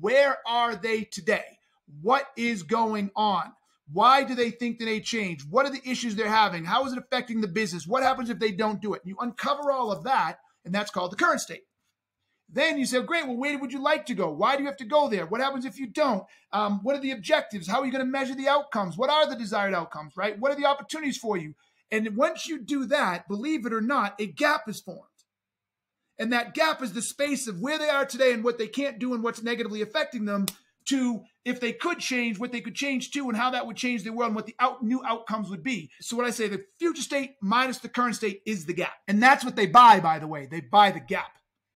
Where are they today? What is going on? Why do they think that they change? What are the issues they're having? How is it affecting the business? What happens if they don't do it? You uncover all of that, and that's called the current state. Then you say, great, well, where would you like to go? Why do you have to go there? What happens if you don't? Um, what are the objectives? How are you going to measure the outcomes? What are the desired outcomes, right? What are the opportunities for you? And once you do that, believe it or not, a gap is formed. And that gap is the space of where they are today and what they can't do and what's negatively affecting them to if they could change, what they could change to, and how that would change the world and what the out, new outcomes would be. So, what I say, the future state minus the current state is the gap. And that's what they buy, by the way. They buy the gap.